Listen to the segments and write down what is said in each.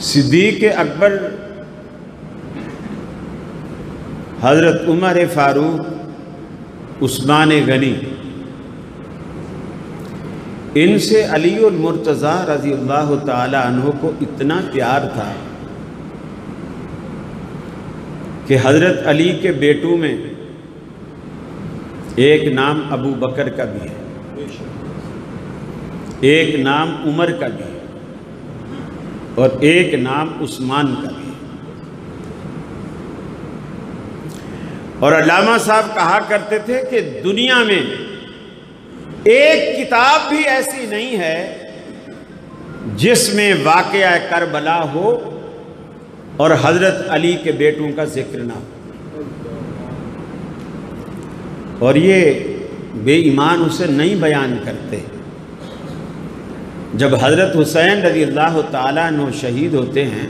सिद्दीक अकबर, हज़रत उमर फ़ारूक, उस्मान गनी, इनसे अली और मुर्तज़ा रज़ी अल्लाह तहों को इतना प्यार था कि हज़रत अली के बेटों में एक नाम अबू बकर का भी है। एक नाम उमर का भी है। और एक नाम उस्मान का भी। और अलामा साहब कहा करते थे कि दुनिया में एक किताब भी ऐसी नहीं है जिसमें वाक़ करबला हो और हज़रत अली के बेटों का ज़िक्र ना हो। और ये बेईमान उसे नहीं बयान करते। जब हज़रत हुसैन रज़ी अल्लाह तु शहीद होते हैं,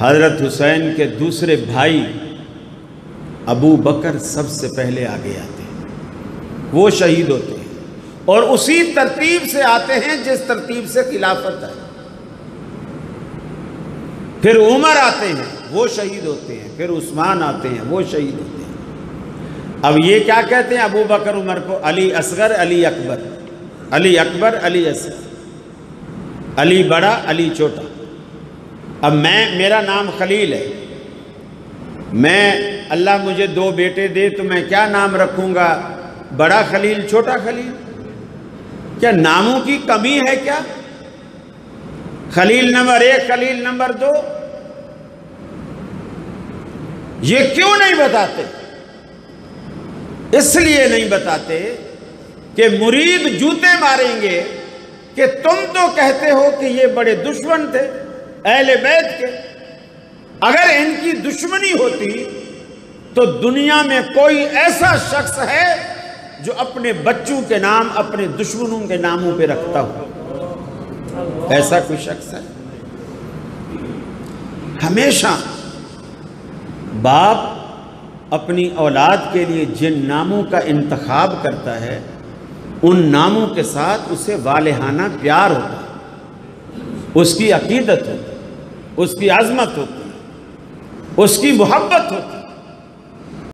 हज़रत हुसैन के दूसरे भाई अबू बकर सबसे पहले आगे आते हैं। वो शहीद होते हैं और उसी तरतीब से आते हैं जिस तरतीब से खिलाफत है। फिर उमर आते हैं, वो शहीद होते हैं। फिर उस्मान आते हैं, वो शहीद होते हैं। अब ये क्या कहते हैं अबू बकर, उमर को? अली असगर, अली अकबर। अली अकबर, अली असर अली बड़ा, अली छोटा। अब मैं, मेरा नाम खलील है। मैं, अल्लाह मुझे दो बेटे दे तो मैं क्या नाम रखूँगा? बड़ा खलील, छोटा खलील? क्या नामों की कमी है क्या? खलील नंबर एक, खलील नंबर दो। ये क्यों नहीं बताते? इसलिए नहीं बताते कि मुरीद जूते मारेंगे कि तुम तो कहते हो कि ये बड़े दुश्मन थे, अहले बैत के। अगर इनकी दुश्मनी होती तो दुनिया में कोई ऐसा शख्स है जो अपने बच्चों के नाम, अपने दुश्मनों के नामों पे रखता हो। ऐसा कोई शख्स है? हमेशा बाप अपनी औलाद के लिए जिन नामों का इंतखब करता है उन नामों के साथ उसे वालहाना प्यार होता है। उसकी अकीदत होती उसकी आजमत होती उसकी मोहब्बत होती